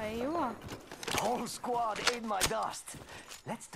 ايوه Whole squad ate my dust. Let's do